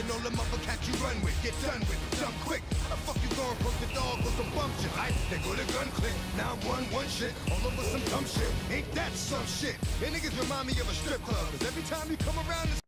and all the cats you run with. Get done with, dumb quick. How the fuck you gonna the dog with some bump shit? I, They go to gun click. Now one, one shit. All over some dumb shit. Ain't that some shit? And niggas remind me of a strip club. Cause every time you come around, it's